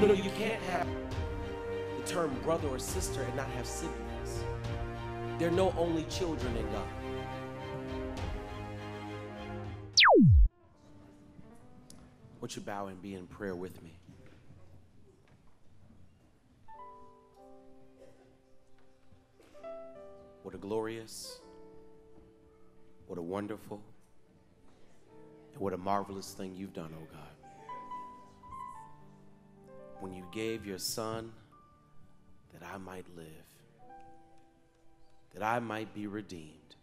No, no, you can't have the term brother or sister and not have siblings. There are no only children in God. Would you bow and be in prayer with me? What a glorious, what a wonderful, and what a marvelous thing you've done, oh God. When you gave your son that I might live, that I might be redeemed,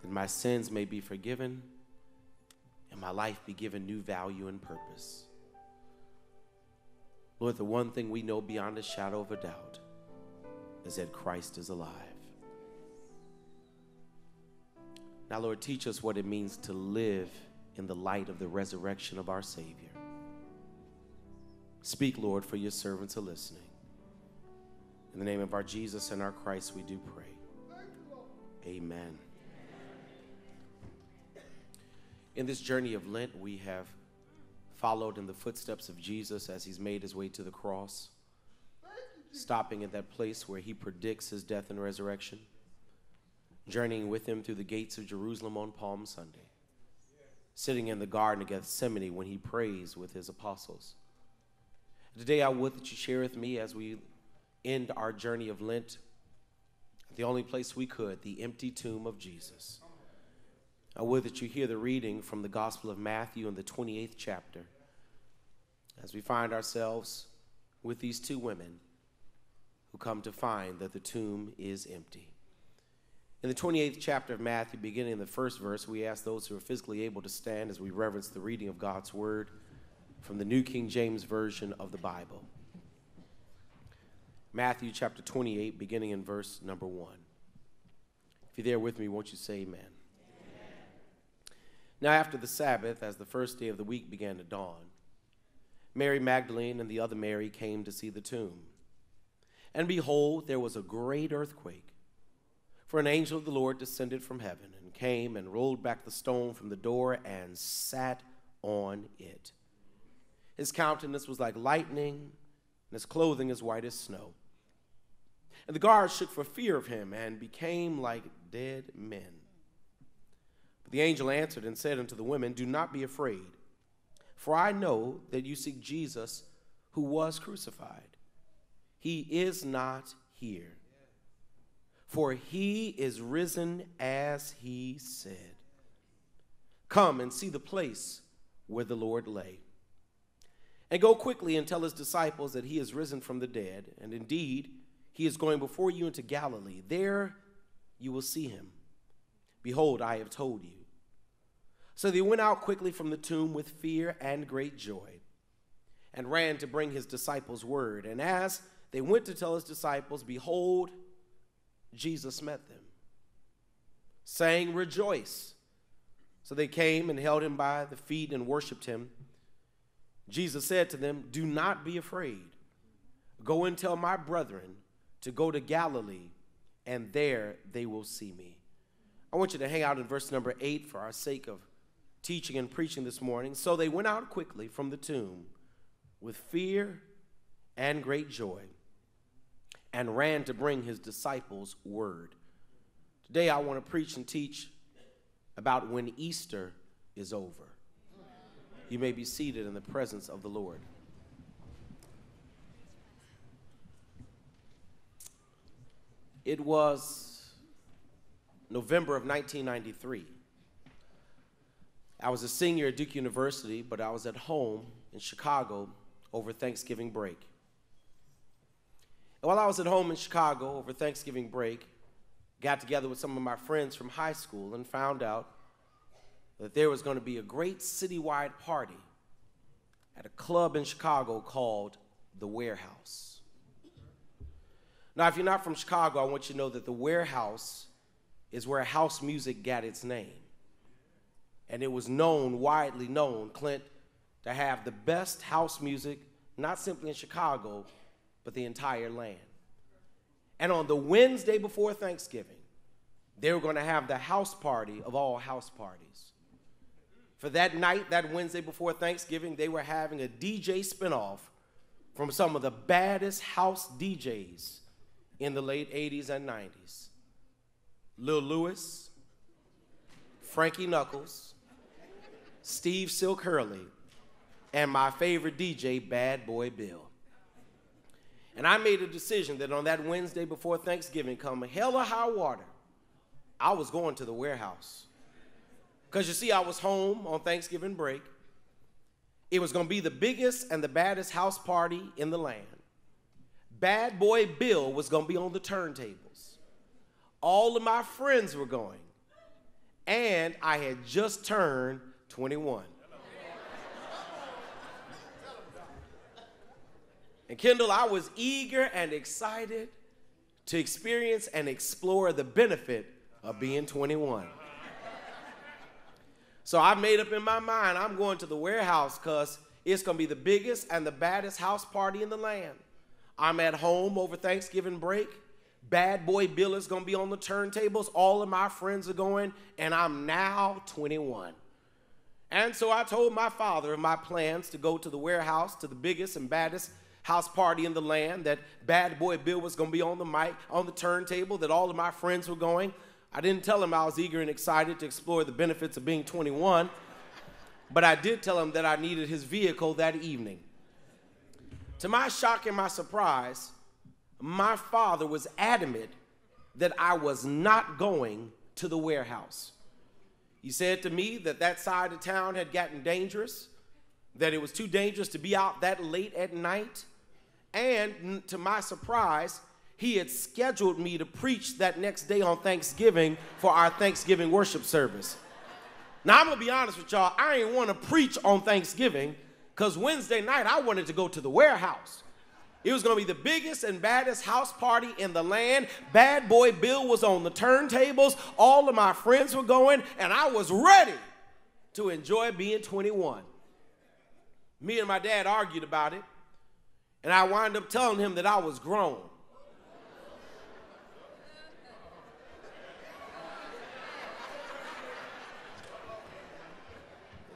that my sins may be forgiven, and my life be given new value and purpose. Lord, the one thing we know beyond a shadow of a doubt is that Christ is alive. Now, Lord, teach us what it means to live in the light of the resurrection of our Savior. Speak, Lord, for your servants are listening. In the name of our Jesus and our Christ, we do pray. Amen. In this journey of Lent, we have followed in the footsteps of Jesus as he's made his way to the cross, stopping at that place where he predicts his death and resurrection, journeying with him through the gates of Jerusalem on Palm Sunday, sitting in the Garden of Gethsemane when he prays with his apostles. Today, I would that you share with me as we end our journey of Lent, the only place we could, the empty tomb of Jesus. I would that you hear the reading from the Gospel of Matthew in the 28th chapter as we find ourselves with these two women who come to find that the tomb is empty. In the 28th chapter of Matthew, beginning in the first verse, we ask those who are physically able to stand as we reverence the reading of God's word from the New King James Version of the Bible. Matthew chapter 28, beginning in verse number 1. If you're there with me, won't you say amen? amen? Now, after the Sabbath, as the first day of the week began to dawn, Mary Magdalene and the other Mary came to see the tomb. And behold, there was a great earthquake. For an angel of the Lord descended from heaven and came and rolled back the stone from the door and sat on it. His countenance was like lightning, and his clothing as white as snow. And the guards shook for fear of him and became like dead men. But the angel answered and said unto the women, Do not be afraid, for I know that you seek Jesus who was crucified. He is not here, for he is risen as he said. Come and see the place where the Lord lay. And go quickly and tell his disciples that he is risen from the dead, and indeed, he is going before you into Galilee. There you will see him. Behold, I have told you. So they went out quickly from the tomb with fear and great joy, and ran to bring his disciples word. And as they went to tell his disciples, behold, Jesus met them, saying, Rejoice. So they came and held him by the feet and worshiped him. Jesus said to them, Do not be afraid. Go and tell my brethren to go to Galilee, and there they will see me. I want you to hang out in verse number eight for our sake of teaching and preaching this morning. So they went out quickly from the tomb with fear and great joy and ran to bring his disciples word. Today I want to preach and teach about when Easter is over. You may be seated in the presence of the Lord. It was November of 1993. I was a senior at Duke University, but I was at home in Chicago over Thanksgiving break. And while I was at home in Chicago over Thanksgiving break, got together with some of my friends from high school and found out that there was going to be a great citywide party at a club in Chicago called The Warehouse. Now, if you're not from Chicago, I want you to know that the warehouse is where house music got its name. And it was known, widely known, Clint, to have the best house music, not simply in Chicago, but the entire land. And on the Wednesday before Thanksgiving, they were going to have the house party of all house parties. For that night, that Wednesday before Thanksgiving, they were having a DJ spinoff from some of the baddest house DJs in the late 80s and 90s. Lil Louis, Frankie Knuckles, Steve Silk Hurley, and my favorite DJ, Bad Boy Bill. And I made a decision that on that Wednesday before Thanksgiving, come hell or high water, I was going to the warehouse. Because you see, I was home on Thanksgiving break. It was going to be the biggest and the baddest house party in the land. Bad Boy Bill was going to be on the turntables. All of my friends were going. And I had just turned 21. And Kendall, I was eager and excited to experience and explore the benefit of being 21. So I made up in my mind I'm going to the warehouse because it's going to be the biggest and the baddest house party in the land. I'm at home over Thanksgiving break. Bad Boy Bill is going to be on the turntables. All of my friends are going, and I'm now 21. And so I told my father of my plans to go to the warehouse to the biggest and baddest house party in the land, that Bad Boy Bill was going to be on the mic, on the turntable, that all of my friends were going. I didn't tell him I was eager and excited to explore the benefits of being 21, but I did tell him that I needed his vehicle that evening. To my shock and my surprise, my father was adamant that I was not going to the warehouse. He said to me that that side of town had gotten dangerous, that it was too dangerous to be out that late at night, and to my surprise, he had scheduled me to preach that next day on Thanksgiving for our Thanksgiving worship service. Now, I'm gonna be honest with y'all, I ain't wanna preach on Thanksgiving because Wednesday night I wanted to go to the warehouse. It was gonna be the biggest and baddest house party in the land. Bad Boy Bill was on the turntables, all of my friends were going, and I was ready to enjoy being 21. Me and my dad argued about it. And I wind up telling him that I was grown.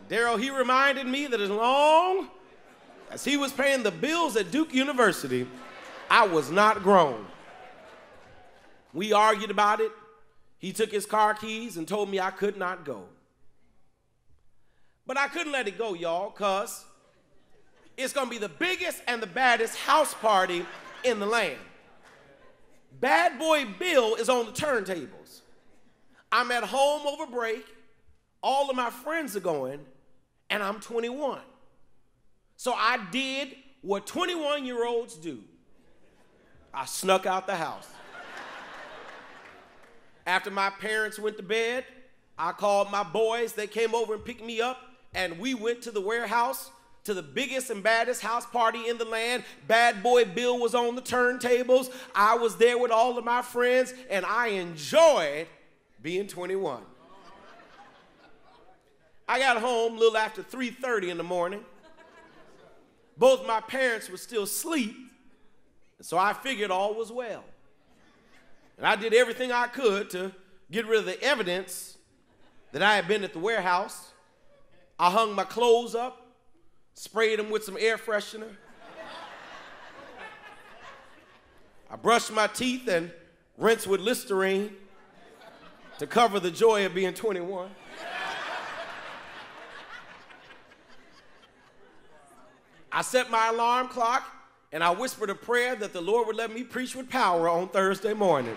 Daryl, he reminded me that as long as he was paying the bills at Duke University, I was not grown. We argued about it. He took his car keys and told me I could not go. But I couldn't let it go, y'all, because it's going to be the biggest and the baddest house party in the land. Bad Boy Bill is on the turntables. I'm at home over break. All of my friends are going, and I'm 21. So I did what 21 year olds do I snuck out the house. After my parents went to bed, I called my boys. They came over and picked me up, and we went to the warehouse to the biggest and baddest house party in the land. Bad Boy Bill was on the turntables. I was there with all of my friends, and I enjoyed being 21. I got home a little after 3:30 in the morning. Both my parents were still asleep, so I figured all was well. And I did everything I could to get rid of the evidence that I had been at the warehouse. I hung my clothes up sprayed them with some air freshener. I brushed my teeth and rinsed with Listerine to cover the joy of being 21. I set my alarm clock and I whispered a prayer that the Lord would let me preach with power on Thursday morning.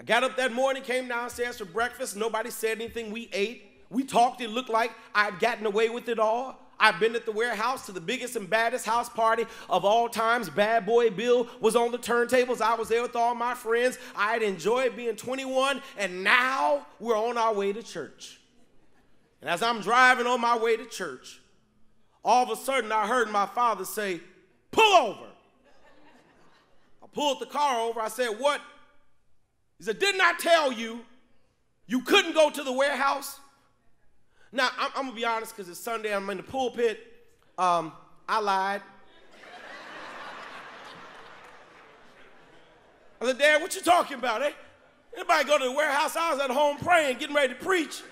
I got up that morning, came downstairs for breakfast. Nobody said anything. We ate. We talked, it looked like I had gotten away with it all. I've been at the warehouse to the biggest and baddest house party of all times. Bad Boy Bill was on the turntables. I was there with all my friends. I had enjoyed being 21, and now we're on our way to church. And as I'm driving on my way to church, all of a sudden I heard my father say, Pull over. I pulled the car over. I said, What? He said, Didn't I tell you you couldn't go to the warehouse? Now, I'm, I'm gonna be honest because it's Sunday, I'm in the pulpit. Um, I lied. I said, Dad, what you talking about? Eh? Anybody go to the warehouse? I was at home praying, getting ready to preach.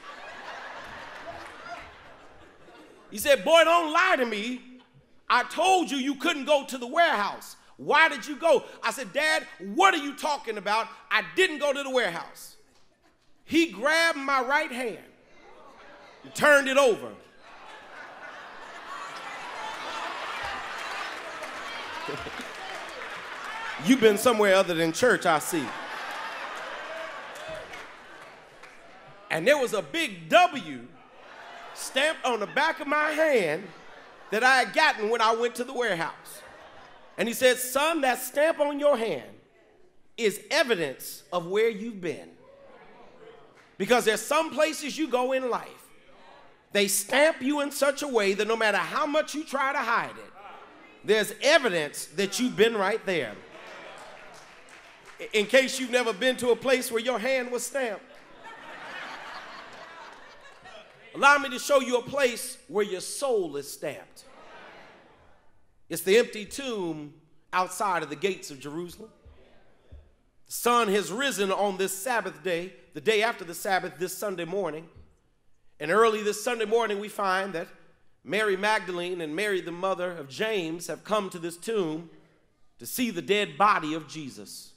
He said, Boy, don't lie to me. I told you you couldn't go to the warehouse. Why did you go? I said, Dad, what are you talking about? I didn't go to the warehouse. He grabbed my right hand and turned it over. You've been somewhere other than church, I see. And there was a big W stamped on the back of my hand that I had gotten when I went to the warehouse. And he said, Son, that stamp on your hand is evidence of where you've been. Because there's some places you go in life, they stamp you in such a way that no matter how much you try to hide it, there's evidence that you've been right there. In case you've never been to a place where your hand was stamped, allow me to show you a place where your soul is stamped. It's the empty tomb outside of the gates of Jerusalem. The sun has risen on this Sabbath day, the day after the Sabbath, this Sunday morning. And early this Sunday morning, we find that Mary Magdalene and Mary, the mother of James, have come to this tomb to see the dead body of Jesus.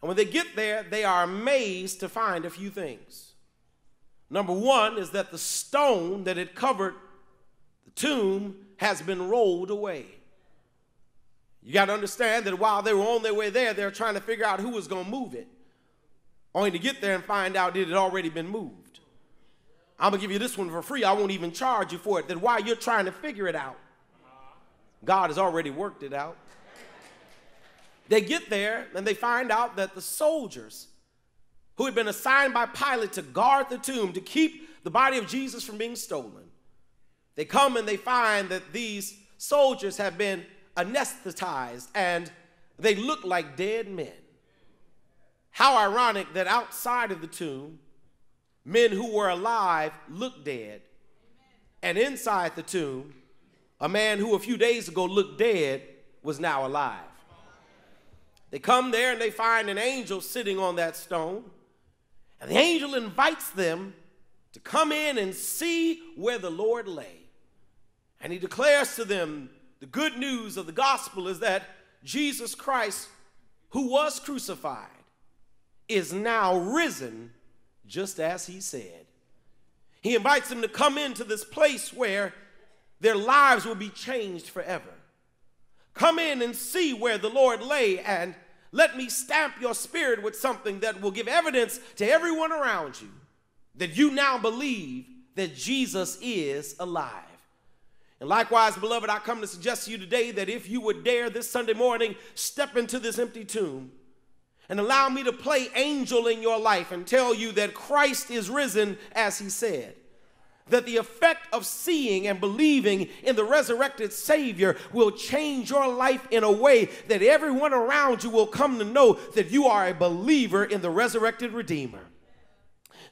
And when they get there, they are amazed to find a few things. Number one is that the stone that had covered the tomb has been rolled away. You got to understand that while they were on their way there, they were trying to figure out who was going to move it, only to get there and find out it had already been moved. I'm gonna give you this one for free. I won't even charge you for it. That while you're trying to figure it out, God has already worked it out. They get there and they find out that the soldiers who had been assigned by Pilate to guard the tomb, to keep the body of Jesus from being stolen, they come and they find that these soldiers have been anesthetized and they look like dead men. How ironic that outside of the tomb, men who were alive looked dead. And inside the tomb, a man who a few days ago looked dead was now alive. They come there and they find an angel sitting on that stone. And the angel invites them to come in and see where the Lord lay. And he declares to them the good news of the gospel is that Jesus Christ, who was crucified, is now risen just as he said. He invites them to come into this place where their lives will be changed forever. Come in and see where the Lord lay, and let me stamp your spirit with something that will give evidence to everyone around you that you now believe that Jesus is alive. And likewise, beloved, I come to suggest to you today that if you would dare this Sunday morning step into this empty tomb, and allow me to play angel in your life and tell you that Christ is risen as he said. That the effect of seeing and believing in the resurrected Savior will change your life in a way that everyone around you will come to know that you are a believer in the resurrected Redeemer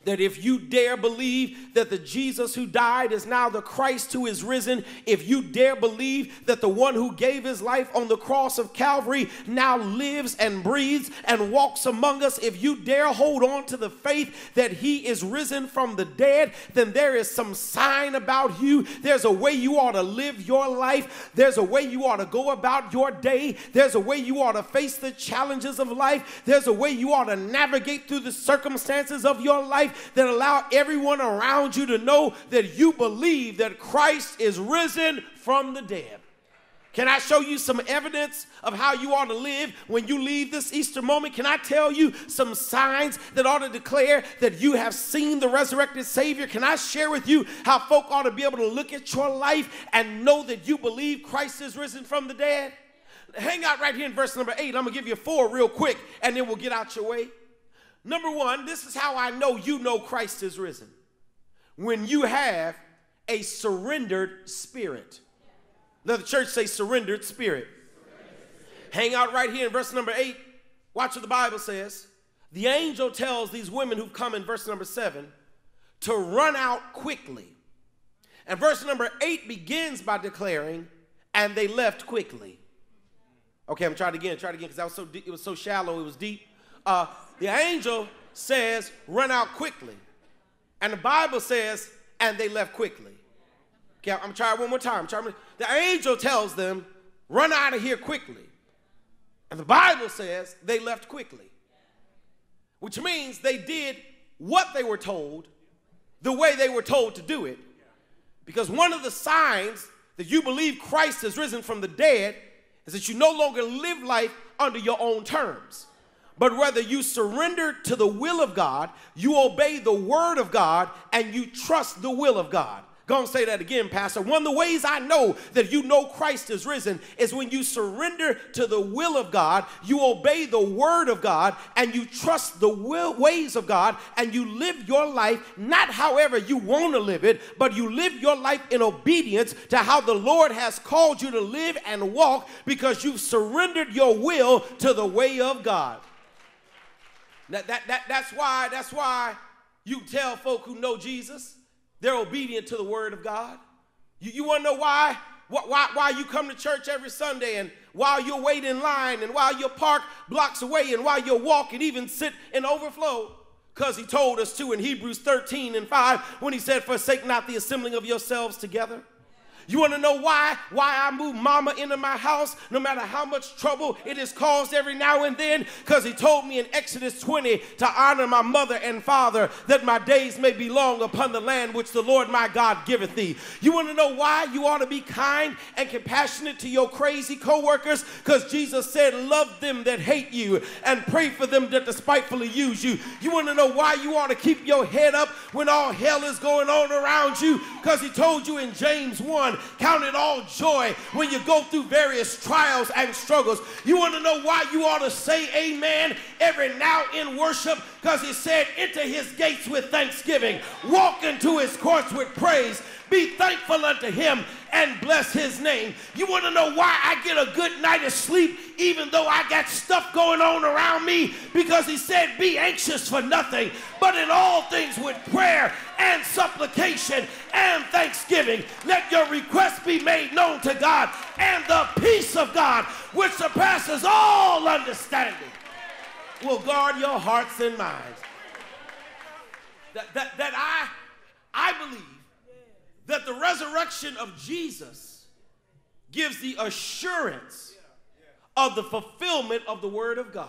that if you dare believe that the Jesus who died is now the Christ who is risen, if you dare believe that the one who gave his life on the cross of Calvary now lives and breathes and walks among us, if you dare hold on to the faith that he is risen from the dead, then there is some sign about you. There's a way you ought to live your life, there's a way you ought to go about your day, there's a way you ought to face the challenges of life, there's a way you ought to navigate through the circumstances of your life life that allow everyone around you to know that you believe that Christ is risen from the dead. Can I show you some evidence of how you ought to live when you leave this Easter moment? Can I tell you some signs that ought to declare that you have seen the resurrected Savior? Can I share with you how folk ought to be able to look at your life and know that you believe Christ is risen from the dead? Hang out right here in verse number eight. I'm going to give you four real quick and then we'll get out your way. Number one, this is how I know you know Christ is risen. When you have a surrendered spirit. Let the church say surrendered spirit. Hang out right here in verse number eight. Watch what the Bible says. The angel tells these women who've come in verse number seven to run out quickly. And verse number eight begins by declaring, and they left quickly. Okay, I'm trying again, try it again, because was so it was so shallow, it was deep. Uh, the angel says, run out quickly. And the Bible says, and they left quickly. Okay, I'm trying one more time. The angel tells them, run out of here quickly. And the Bible says they left quickly, which means they did what they were told the way they were told to do it. Because one of the signs that you believe Christ has risen from the dead is that you no longer live life under your own terms but rather you surrender to the will of God, you obey the word of God, and you trust the will of God. Go and say that again, Pastor. One of the ways I know that you know Christ is risen is when you surrender to the will of God, you obey the word of God, and you trust the will, ways of God, and you live your life not however you want to live it, but you live your life in obedience to how the Lord has called you to live and walk because you've surrendered your will to the way of God. That, that, that, that's why, that's why you tell folk who know Jesus, they're obedient to the word of God. You, you want to know why? Why, why you come to church every Sunday and while you're waiting in line and while you're parked blocks away and while you're walking, even sit in overflow? Because he told us to in Hebrews 13 and 5 when he said, Forsake not the assembling of yourselves together. You want to know why? Why I move mama into my house, no matter how much trouble it has caused every now and then? Because he told me in Exodus 20 to honor my mother and father, that my days may be long upon the land which the Lord my God giveth thee. You want to know why you ought to be kind and compassionate to your crazy coworkers? Because Jesus said, Love them that hate you and pray for them that despitefully use you. You want to know why you ought to keep your head up when all hell is going on around you? Because he told you in James 1 Count it all joy when you go through various trials and struggles. You want to know why you ought to say amen every now in worship? Because he said, enter his gates with thanksgiving, walk into his courts with praise. Be thankful unto him and bless his name. You want to know why I get a good night of sleep even though I got stuff going on around me? Because he said, Be anxious for nothing, but in all things with prayer and supplication and thanksgiving. Let your requests be made known to God, and the peace of God, which surpasses all understanding, will guard your hearts and minds. That, that, that I, I believe that the resurrection of Jesus gives the assurance of the fulfillment of the word of God.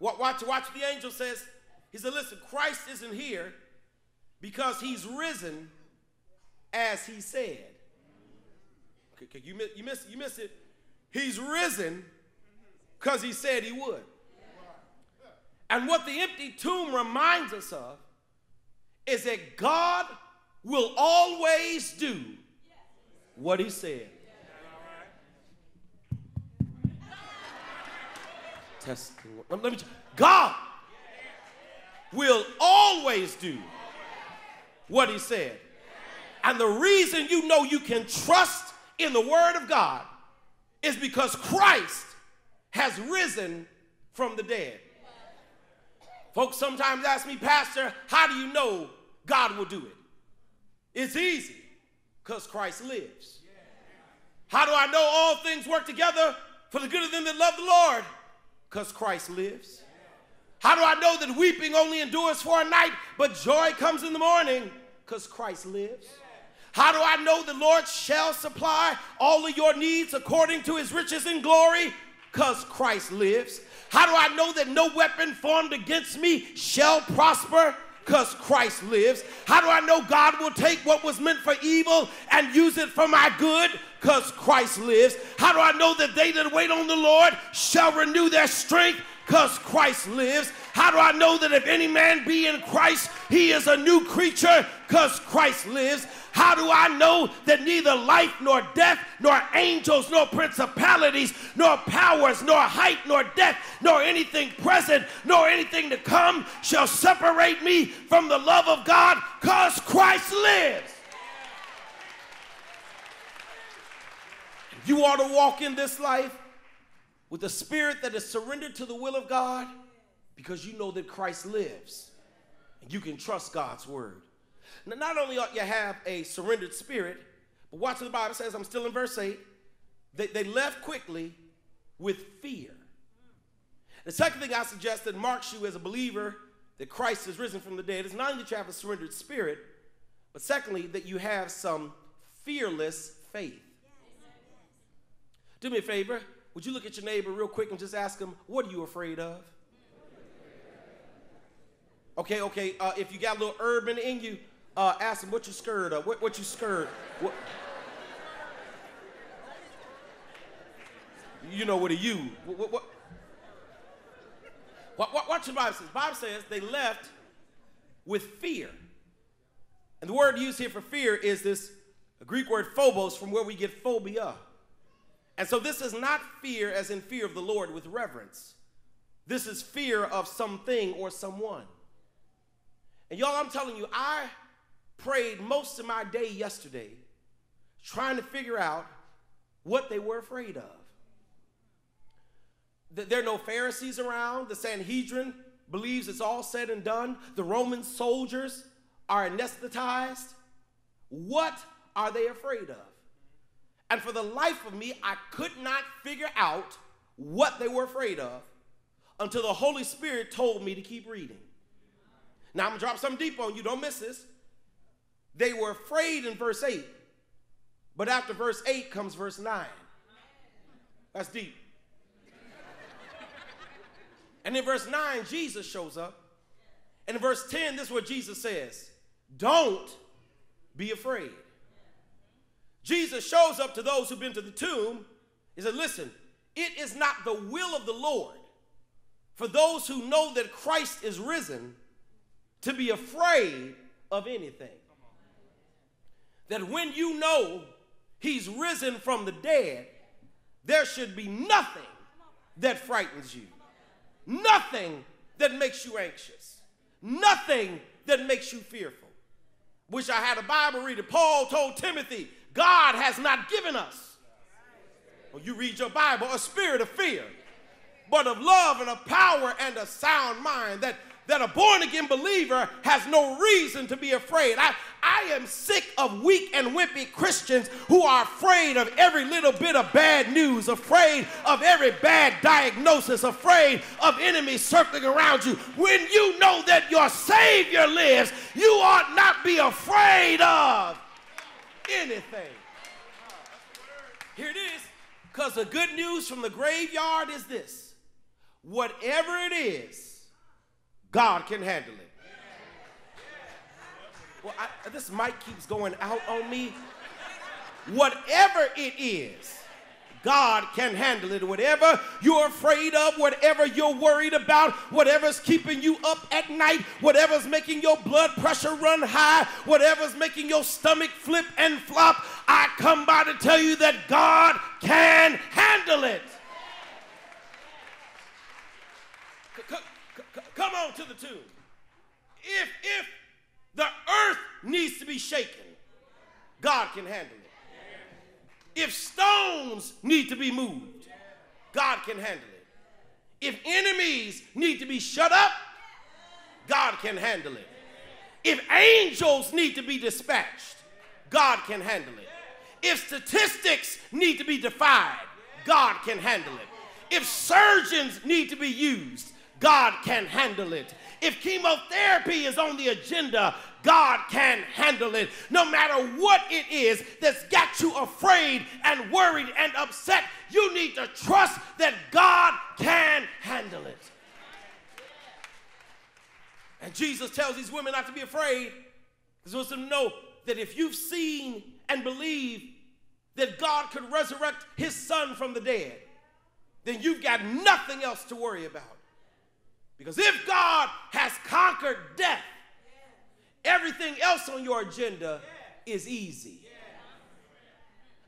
Watch, watch the angel says. He said, listen, Christ isn't here because he's risen as he said. Okay you, miss, you, miss, you miss it. He's risen because he said he would. And what the empty tomb reminds us of is that God will always do what he said. Testing. Let me. God will always do what he said. And the reason you know you can trust in the word of God is because Christ has risen from the dead. Folks sometimes ask me, Pastor, how do you know God will do it? It's easy because Christ lives. How do I know all things work together for the good of them that love the Lord? Because Christ lives. How do I know that weeping only endures for a night, but joy comes in the morning? Because Christ lives. How do I know the Lord shall supply all of your needs according to his riches and glory? Because Christ lives. How do I know that no weapon formed against me shall prosper? Because Christ lives? How do I know God will take what was meant for evil and use it for my good? Because Christ lives. How do I know that they that wait on the Lord shall renew their strength? Because Christ lives. How do I know that if any man be in Christ, he is a new creature? Because Christ lives. How do I know that neither life nor death, nor angels, nor principalities, nor powers, nor height, nor depth, nor anything present, nor anything to come shall separate me from the love of God? Because Christ lives. You ought to walk in this life with a spirit that is surrendered to the will of God because you know that Christ lives and you can trust God's word. Now, not only ought you have a surrendered spirit, but watch what the Bible says, I'm still in verse 8. They, they left quickly with fear. The second thing I suggest that marks you as a believer that Christ has risen from the dead is not only that you have a surrendered spirit, but secondly, that you have some fearless faith. Do me a favor. Would you look at your neighbor real quick and just ask him, What are you afraid of? Okay, okay. Uh, if you got a little urban in you, uh, ask him what you scared of. What, what you scared? What? You know what are you? What? What? What? what, what watch Bible says. Bible says they left with fear, and the word used here for fear is this Greek word phobos, from where we get phobia. And so this is not fear as in fear of the Lord with reverence. This is fear of something or someone. And y'all, I'm telling you, I prayed most of my day yesterday trying to figure out what they were afraid of. There are no Pharisees around. The Sanhedrin believes it's all said and done. The Roman soldiers are anesthetized. What are they afraid of? And for the life of me, I could not figure out what they were afraid of until the Holy Spirit told me to keep reading. Now I'm gonna drop something deep on you, don't miss this. They were afraid in verse 8, but after verse 8 comes verse 9. That's deep. and in verse 9, Jesus shows up. And in verse 10, this is what Jesus says Don't be afraid. Jesus shows up to those who've been to the tomb. He said, Listen, it is not the will of the Lord for those who know that Christ is risen to be afraid of anything. That when you know he's risen from the dead, there should be nothing that frightens you, nothing that makes you anxious, nothing that makes you fearful. Wish I had a Bible reader. Paul told Timothy, God has not given us, well, you read your Bible, a spirit of fear, but of love and of power and a sound mind. That that a born again believer has no reason to be afraid. I, I am sick of weak and wimpy Christians who are afraid of every little bit of bad news, afraid of every bad diagnosis, afraid of enemies circling around you. When you know that your Savior lives, you ought not be afraid of anything. Here it is. Because the good news from the graveyard is this whatever it is, God can handle it. Well, I, this mic keeps going out on me. Whatever it is, God can handle it. Whatever you're afraid of, whatever you're worried about, whatever's keeping you up at night, whatever's making your blood pressure run high, whatever's making your stomach flip and flop, I come by to tell you that God can handle it. Come on to the tomb. If, if the earth needs to be shaken, God can handle it. If stones need to be moved, God can handle it. If enemies need to be shut up, God can handle it. If angels need to be dispatched, God can handle it. If statistics need to be defied, God can handle it. If surgeons need to be used, God can handle it. If chemotherapy is on the agenda, God can handle it. No matter what it is that's got you afraid and worried and upset, you need to trust that God can handle it. And Jesus tells these women not to be afraid because he wants them to know that if you've seen and believe that God could resurrect his son from the dead, then you've got nothing else to worry about. Because if God has conquered death, everything else on your agenda is easy.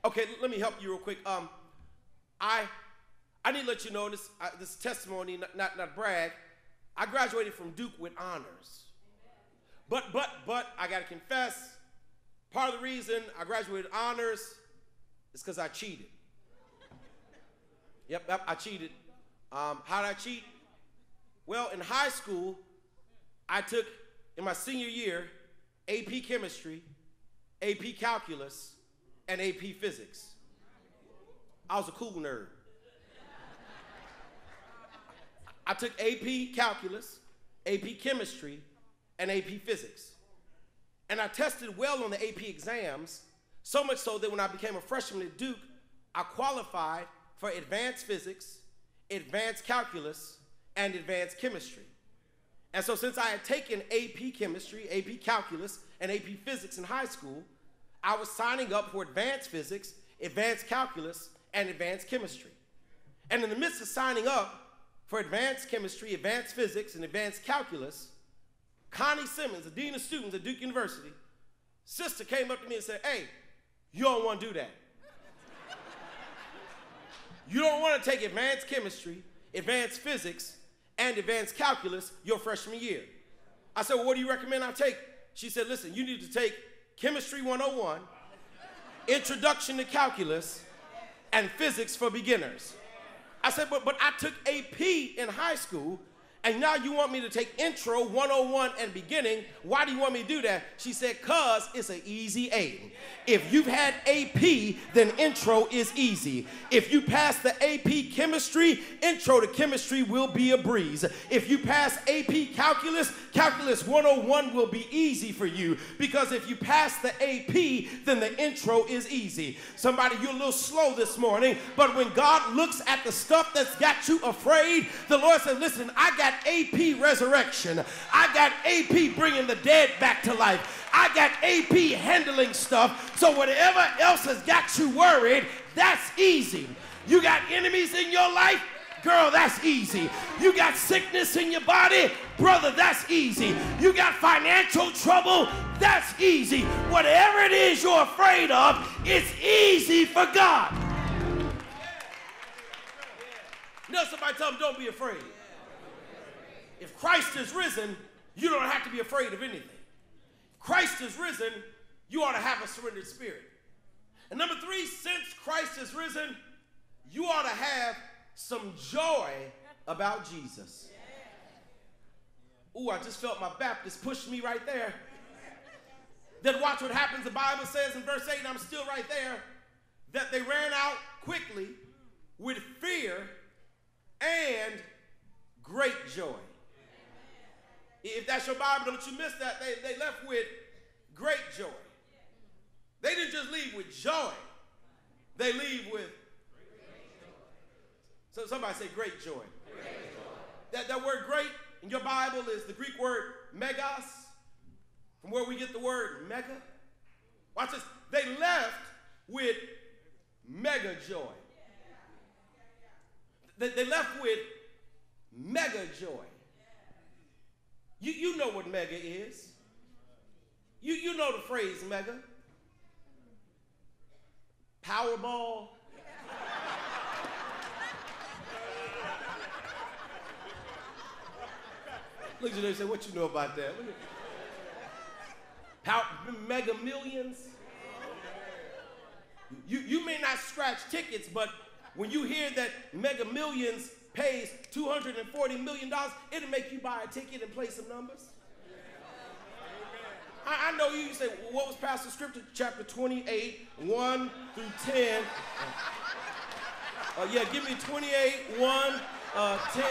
Okay, let me help you real quick. Um, I I need to let you know this uh, this testimony, not, not not brag. I graduated from Duke with honors. But but but I gotta confess, part of the reason I graduated honors is because I cheated. Yep, yep, I cheated. Um, how did I cheat? Well, in high school, I took, in my senior year, AP chemistry, AP calculus, and AP physics. I was a cool nerd. I took AP calculus, AP chemistry, and AP physics. And I tested well on the AP exams, So much so that when I became a freshman at Duke, I qualified for advanced physics, advanced calculus, and advanced chemistry. And so, since I had taken AP chemistry, AP calculus, and AP physics in high school, I was signing up for advanced physics, advanced calculus, and advanced chemistry. And in the midst of signing up for advanced chemistry, advanced physics, and advanced calculus, Connie Simmons, the dean of students at Duke University, sister came up to me and said, Hey, you don't want to do that. you don't want to take advanced chemistry, advanced physics, and advanced calculus your freshman year. I said, Well, what do you recommend I take? She said, Listen, you need to take Chemistry 101, Introduction to Calculus, and Physics for Beginners. I said, But, but I took AP in high school and now you want me to take intro 101 and beginning. Why do you want me to do that? She said, cuz it's an easy A. If you've had AP, then intro is easy. If you pass the AP chemistry, intro to chemistry will be a breeze. If you pass AP calculus, calculus 101 will be easy for you. Because if you pass the AP, then the intro is easy. Somebody, you're a little slow this morning, but when God looks at the stuff that's got you afraid, the Lord says, listen, I got got AP resurrection. I got AP bringing the dead back to life. I got AP handling stuff. So whatever else has got you worried, that's easy. You got enemies in your life? Girl, that's easy. You got sickness in your body? Brother, that's easy. You got financial trouble? That's easy. Whatever it is you're afraid of, it's easy for God. No, somebody tell them, don't be afraid. Christ is risen, you don't have to be afraid of anything. Christ is risen, you ought to have a surrendered spirit. And number three, since Christ is risen, you ought to have some joy about Jesus. Ooh, I just felt my Baptist push me right there. Then watch what happens. The Bible says in verse 8, and I'm still right there, that they ran out quickly with fear and great joy. If that's your Bible, don't you miss that. They, they left with great joy. They didn't just leave with joy, they leave with. So somebody say great joy. Great joy. That, that word great in your Bible is the Greek word megas, from where we get the word mega. Watch this. They left with mega joy. They, they left with mega joy. You, you know what mega is. You, you know the phrase mega. Powerball. Look at you and say, what you know about that? Power, mega millions. You, you may not scratch tickets, but when you hear that mega millions pays $240 million, it'll make you buy a ticket and play some numbers. I, I know you, you say, well, what was Pastor Scripture? Chapter 28, 1 through 10. Uh, yeah, give me 28, 1, uh, 10.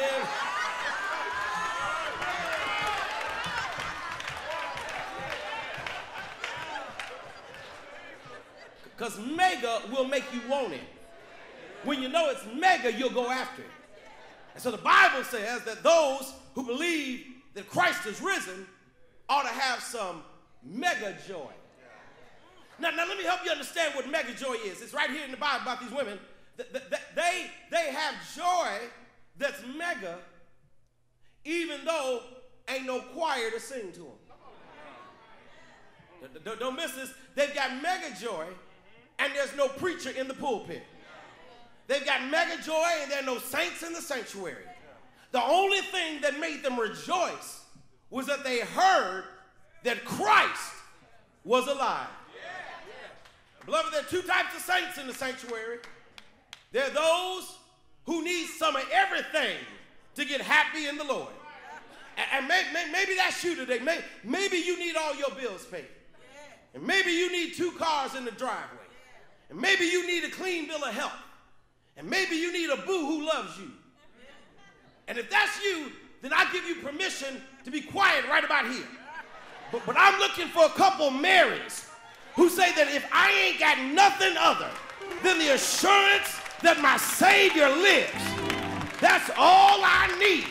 Because mega will make you want it. When you know it's mega, you'll go after it. And so the Bible says that those who believe that Christ is risen ought to have some mega joy. Now, now let me help you understand what mega joy is. It's right here in the Bible about these women. They, they have joy that's mega, even though ain't no choir to sing to them. Don't miss this. They've got mega joy, and there's no preacher in the pulpit. They've got mega joy and there are no saints in the sanctuary. The only thing that made them rejoice was that they heard that Christ was alive. Beloved, there are two types of saints in the sanctuary. There are those who need some of everything to get happy in the Lord. And maybe that's you today. Maybe you need all your bills paid. And maybe you need two cars in the driveway. And maybe you need a clean bill of health. And maybe you need a boo who loves you. And if that's you, then I give you permission to be quiet right about here. But, but I'm looking for a couple Marys who say that if I ain't got nothing other than the assurance that my Savior lives, that's all I need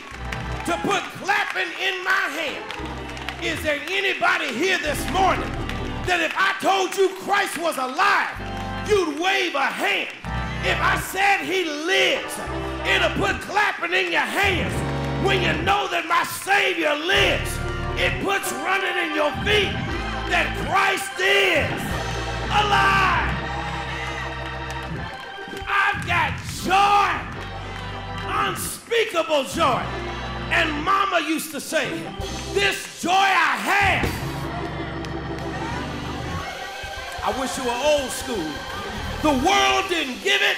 to put clapping in my hand. Is there anybody here this morning that if I told you Christ was alive, you'd wave a hand? If I said he lives, it'll put clapping in your hands. When you know that my Savior lives, it puts running in your feet that Christ is alive. I've got joy, unspeakable joy. And mama used to say, this joy I have. I wish you were old school. The world didn't give it,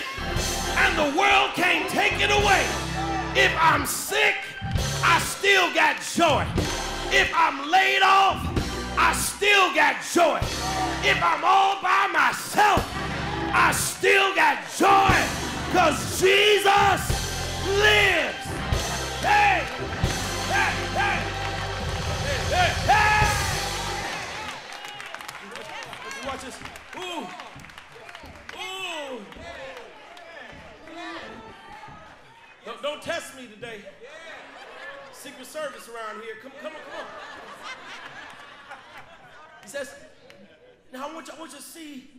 and the world can't take it away. If I'm sick, I still got joy. If I'm laid off, I still got joy. If I'm all by myself, I still got joy because Jesus lives. Hey, hey, hey, hey, hey. Watch this. Don't, test me today. Secret Service around here. Come, come on, come on. He says, now I want, you, I want you to see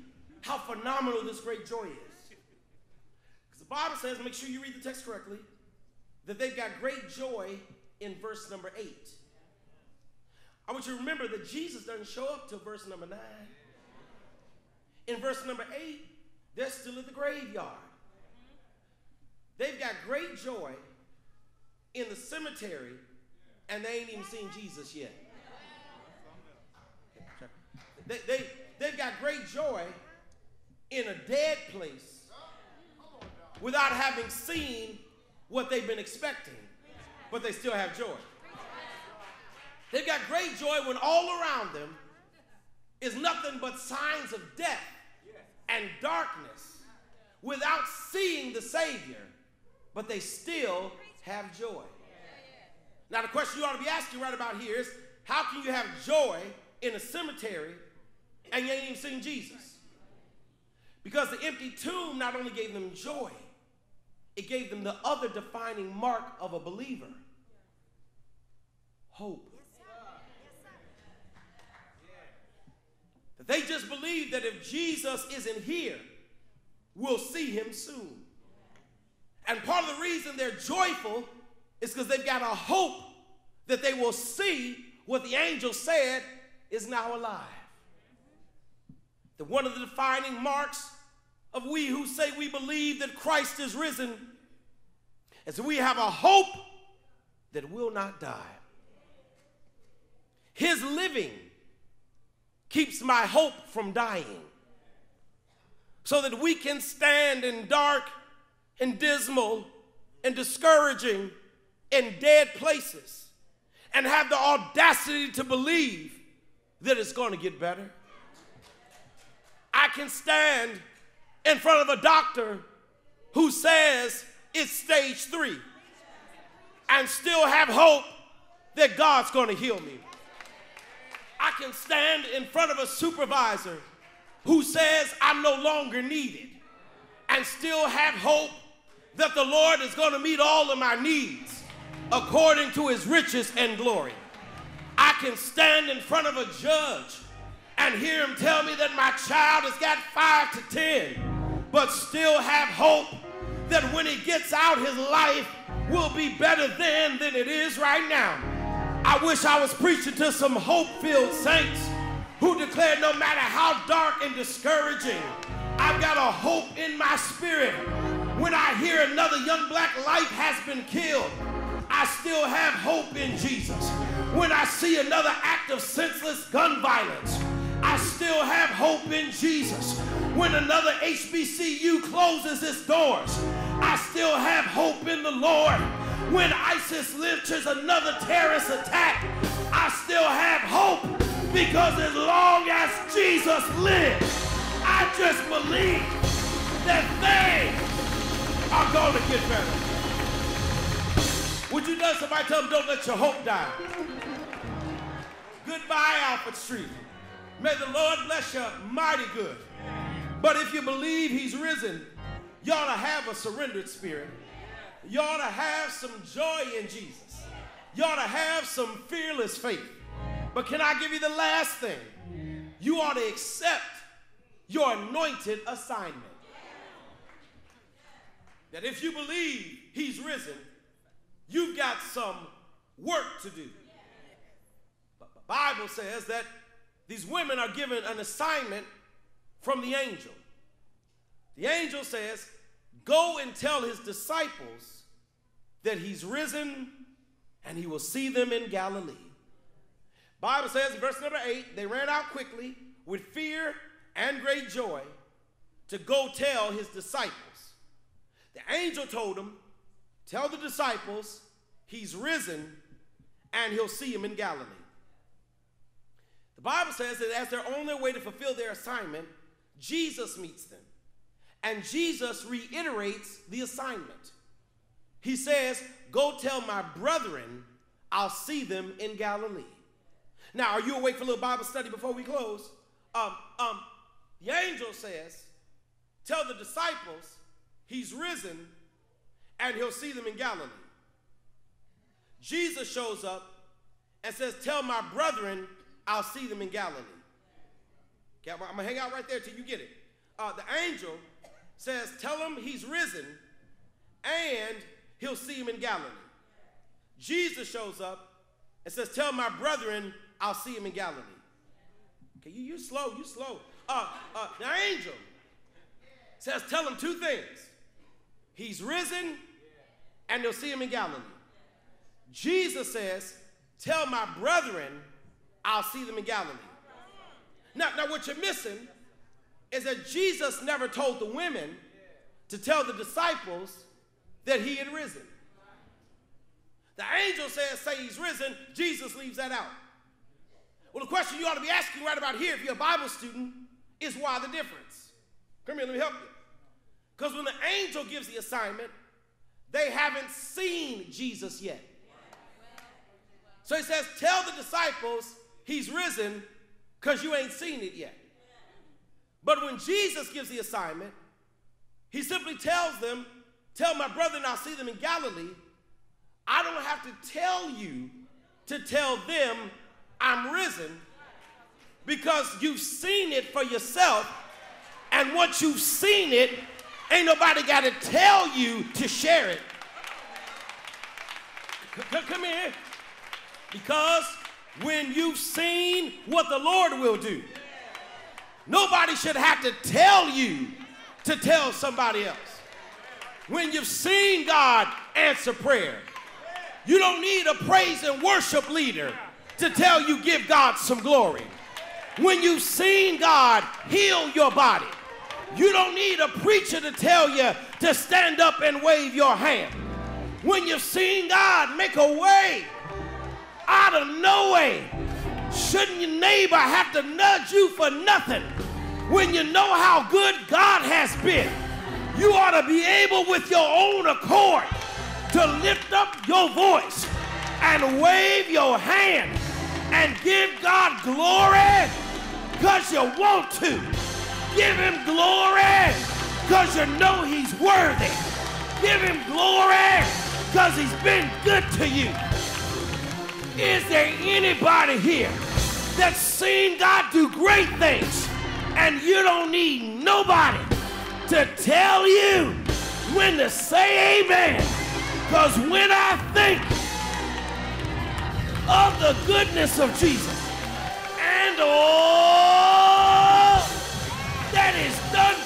how phenomenal this great joy is. Because the Bible says, make sure you read the text correctly, that they've got great joy in verse number 8. I want you to remember that Jesus doesn't show up till verse number 9. In verse number 8, they're still at the graveyard. They've got great joy in the cemetery, and they ain't even seen Jesus yet. They, they, they've got great joy in a dead place without having seen what they've been expecting, but they still have joy. They've got great joy when all around them is nothing but signs of death and darkness without seeing the Savior, but they still have joy. Now, the question you ought to be asking right about here is how can you have joy in a cemetery and you ain't even seen Jesus? Because the empty tomb not only gave them joy, it gave them the other defining mark of a believer hope. That they just believe that if Jesus isn't here, we'll see him soon. And part of the reason they're joyful is because they've got a hope that they will see what the angel said is now alive. That one of the defining marks of we who say we believe that Christ is risen is we have a hope that will not die. His living keeps my hope from dying so that we can stand in dark and dismal and discouraging and dead places and have the audacity to believe that it's going to get better. I can stand in front of a doctor who says it's stage three and still have hope that God's going to heal me. I can stand in front of a supervisor who says I'm no longer needed and still have hope that the Lord is going to meet all of my needs according to his riches and glory. I can stand in front of a judge and hear him tell me that my child has got five to ten, but still have hope that when he gets out, his life will be better then than it is right now. I wish I was preaching to some hope filled saints who declare no matter how dark and discouraging, I've got a hope in my spirit. When I hear another young black life has been killed, I still have hope in Jesus. When I see another act of senseless gun violence, I still have hope in Jesus. When another HBCU closes its doors, I still have hope in the Lord when ISIS launches another terrorist attack, I still have hope because as long as Jesus lives, I just believe get better. Would you know somebody tell them don't let your hope die? Goodbye, Alfred Street. May the Lord bless you mighty good. But if you believe he's risen, you ought to have a surrendered spirit. You ought to have some joy in Jesus. You ought to have some fearless faith. But can I give you the last thing? You ought to accept your anointed assignment. That if you believe he's risen, you've got some work to do. But the Bible says that these women are given an assignment from the angel. The angel says, Go and tell his disciples that he's risen and he will see them in Galilee. Bible says in verse number 8, they ran out quickly with fear and great joy to go tell his disciples. Angel told him, Tell the disciples he's risen and he'll see him in Galilee. The Bible says that as they're on their way to fulfill their assignment, Jesus meets them. And Jesus reiterates the assignment. He says, Go tell my brethren, I'll see them in Galilee. Now, are you awake for a little Bible study before we close? Um, um, the angel says, Tell the disciples he's risen and he'll see them in Galilee. Jesus shows up and says, Tell my brethren I'll see them in Galilee. Okay, I'm, I'm gonna hang out right there till you get it. Uh, the angel says, Tell him he's risen and he'll see him in Galilee. Jesus shows up and says, Tell my brethren I'll see him in Galilee. Okay, you, you slow, you slow. Uh, uh, the angel says, Tell him two things. He's risen and they'll see him in Galilee. Jesus says, Tell my brethren I'll see them in Galilee. Now, now what you're missing is that Jesus never told the women to tell the disciples that he had risen. The angel says, say he's risen, Jesus leaves that out. Well, the question you ought to be asking right about here, if you're a Bible student, is why the difference? Come here, let me help you. Because when the angel gives the assignment, they haven't seen Jesus yet. So he says, Tell the disciples he's risen because you ain't seen it yet. But when Jesus gives the assignment, he simply tells them, Tell my brother and I'll see them in Galilee. I don't have to tell you to tell them I'm risen because you've seen it for yourself. And once you've seen it, ain't nobody got to tell you to share it. Come here. Because when you've seen what the Lord will do, nobody should have to tell you to tell somebody else. When you've seen God answer prayer, you don't need a praise and worship leader to tell you give God some glory. When you've seen God heal your body, you don't need a preacher to tell you to stand up and wave your hand. When you've seen God make a way out of no way, shouldn't your neighbor have to nudge you for nothing when you know how good God has been? You ought to be able with your own accord to lift up your voice and wave your hand and give God glory because you want to. Give him glory because you know he's worthy. Give him glory because he's been good to you. Is there anybody here that's seen God do great things and you don't need nobody to tell you when to say amen? Because when I think of the goodness of Jesus and all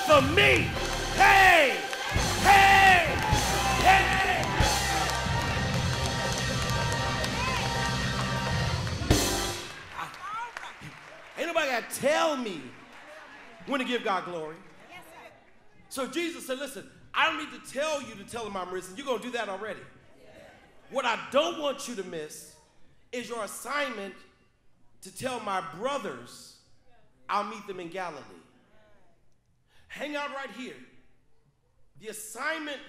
for me, hey, hey, hey. Ain't nobody got to tell me when to give God glory. So Jesus said, listen, I don't need to tell you to tell him I'm risen. You're going to do that already. What I don't want you to miss is your assignment to tell my brothers I'll meet them in Galilee. Hang out right here. The assignment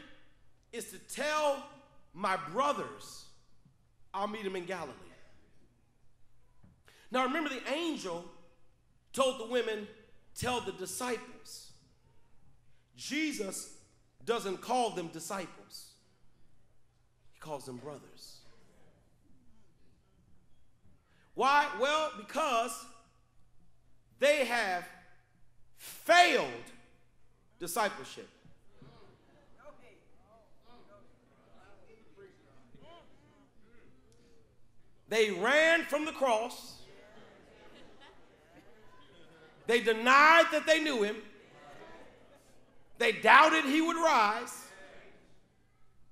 is to tell my brothers I'll meet them in Galilee. Now remember, the angel told the women, Tell the disciples. Jesus doesn't call them disciples, he calls them brothers. Why? Well, because they have failed discipleship. They ran from the cross. They denied that they knew him. They doubted he would rise.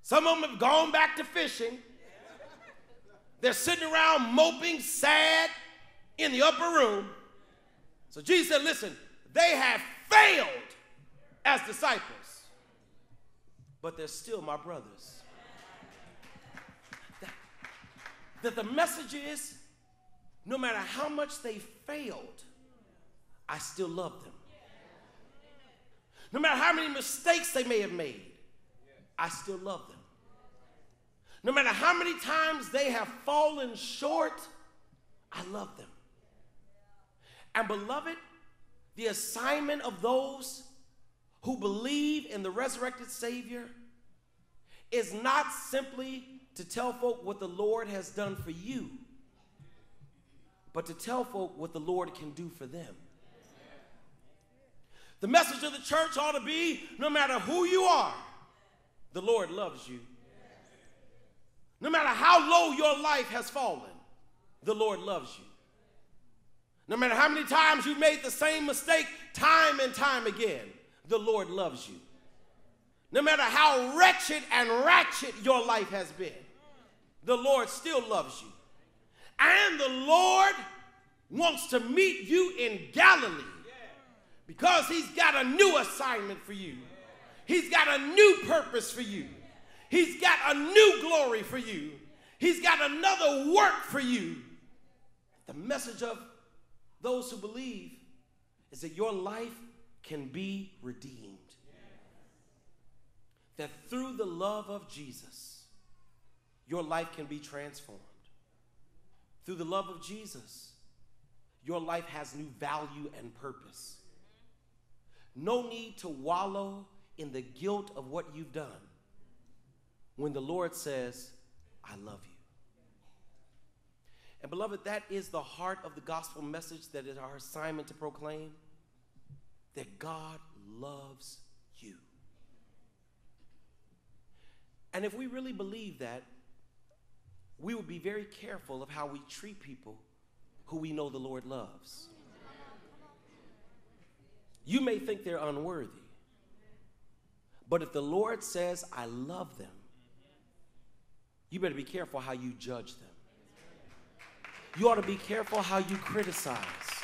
Some of them have gone back to fishing. They're sitting around moping, sad in the upper room. So Jesus said, Listen, they have failed as disciples, but they're still my brothers. That, that the message is no matter how much they failed, I still love them. No matter how many mistakes they may have made, I still love them. No matter how many times they have fallen short, I love them. And beloved, the assignment of those who believe in the resurrected Savior is not simply to tell folk what the Lord has done for you, but to tell folk what the Lord can do for them. The message of the church ought to be no matter who you are, the Lord loves you. No matter how low your life has fallen, the Lord loves you. No matter how many times you made the same mistake time and time again, the Lord loves you. No matter how wretched and ratchet your life has been, the Lord still loves you. And the Lord wants to meet you in Galilee because He's got a new assignment for you. He's got a new purpose for you. He's got a new glory for you. He's got another work for you. The message of those who believe is that your life can be redeemed. That through the love of Jesus, your life can be transformed. Through the love of Jesus, your life has new value and purpose. No need to wallow in the guilt of what you've done when the Lord says, I love you. And beloved, that is the heart of the gospel message that is our assignment to proclaim that God loves you. And if we really believe that, we would be very careful of how we treat people who we know the Lord loves. You may think they're unworthy, but if the Lord says, I love them, you better be careful how you judge them. You ought to be careful how you criticize.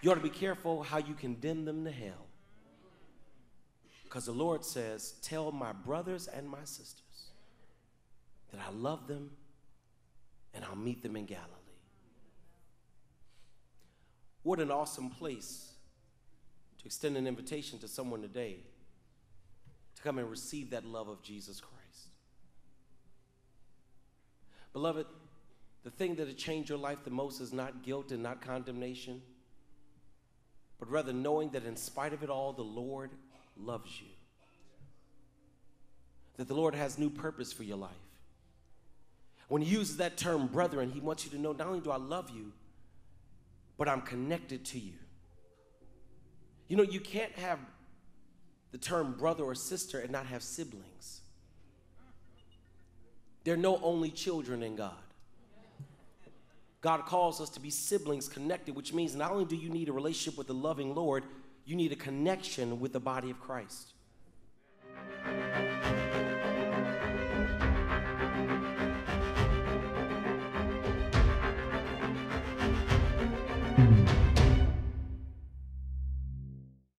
You ought to be careful how you condemn them to hell. Because the Lord says, Tell my brothers and my sisters that I love them and I'll meet them in Galilee. What an awesome place to extend an invitation to someone today to come and receive that love of Jesus Christ. Beloved, the thing that will change your life the most is not guilt and not condemnation, but rather knowing that in spite of it all, the Lord loves you. That the Lord has new purpose for your life. When he uses that term, brethren, he wants you to know not only do I love you, but I'm connected to you. You know, you can't have the term brother or sister and not have siblings. There are no only children in God. God calls us to be siblings connected, which means not only do you need a relationship with the loving Lord, you need a connection with the body of Christ.